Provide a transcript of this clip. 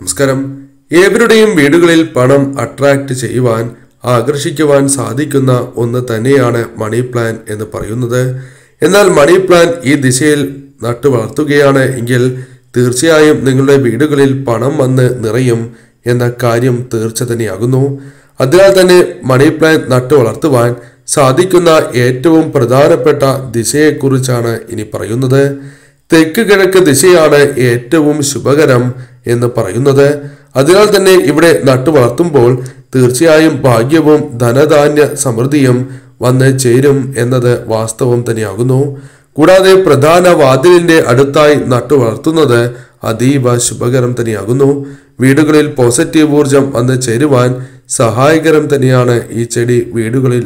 നമസ്കാരം. ഏവരുടെയും വീടുകളിൽ പണം അട്രാക്ട് ചെയ്യുവാൻ ആകർഷിക്കുവാൻ സാധിക്കുന്ന ഒന്ന് തന്നെയാണ് മണി പ്ലാൻ എന്ന് പറയുന്നത്. എന്നാൽ മണി പ്ലാൻ ഈ ദിശയിൽ നട്ടു വളർത്തുകയാണ് എങ്കിൽ തീർച്ചയായും നിങ്ങളുടെ വീടുകളിൽ പണം വന്ന് നിറയും എന്ന കാര്യം തീർച്ച തന്നെയാകുന്നു. അതിനാൽ തന്നെ മണി പ്ലാൻ നട്ടു വളർത്തുവാൻ സാധിക്കുന്ന ഏറ്റവും പ്രധാനപ്പെട്ട ദിശയെക്കുറിച്ചാണ് ഇനി പറയുന്നത്. തെക്ക് കിഴക്ക് ദിശയാണ് ഏറ്റവും ശുഭകരം എന്ന് പറയുന്നത്. അതിനാൽ തന്നെ ഇവിടെ നട്ടു വളർത്തുമ്പോൾ തീർച്ചയായും ഭാഗ്യവും ധനധാന്യ സമൃദ്ധിയും വന്ന് ചേരും എന്നത് വാസ്തവം തന്നെയാകുന്നു. കൂടാതെ പ്രധാന വാതിലിന്റെ അടുത്തായി നട്ടു വളർത്തുന്നത് അതീവ ശുഭകരം തന്നെയാകുന്നു. വീടുകളിൽ പോസിറ്റീവ് ഊർജം വന്ന് ചേരുവാൻ സഹായകരം തന്നെയാണ് ഈ ചെടി വീടുകളിൽ